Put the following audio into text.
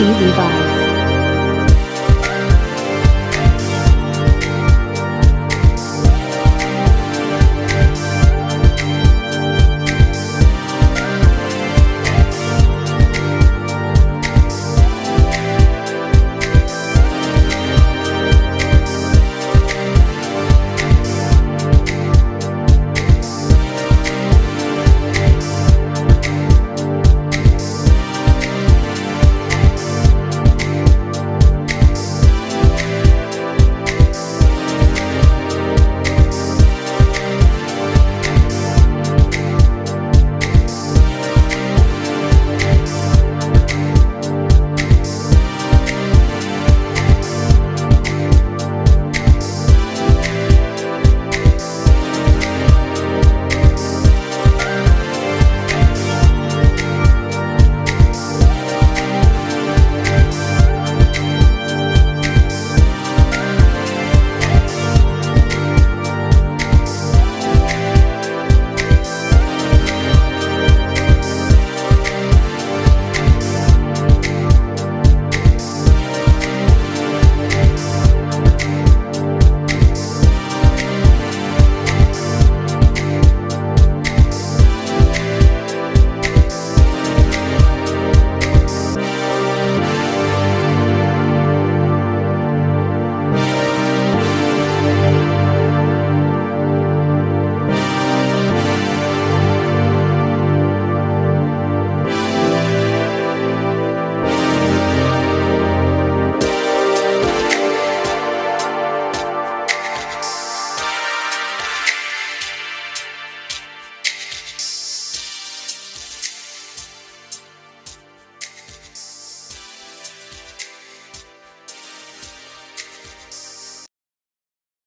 Easy Vibe.